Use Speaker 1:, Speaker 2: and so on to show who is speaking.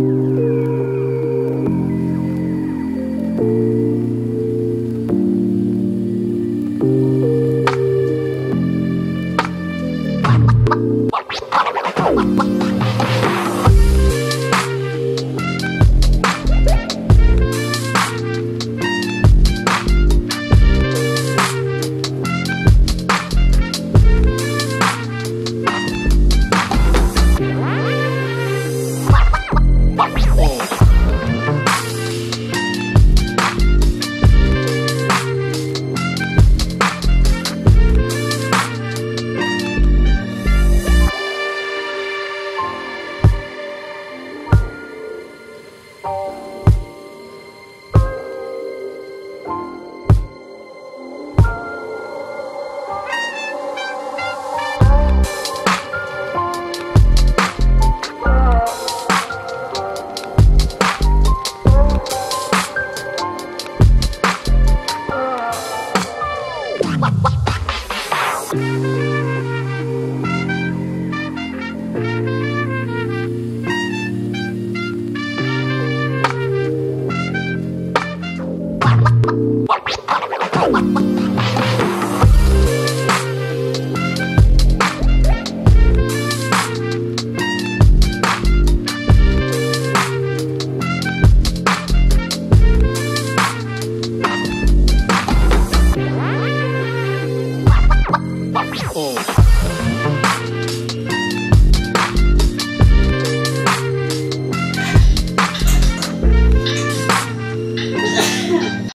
Speaker 1: Thank you. you.
Speaker 2: Oh.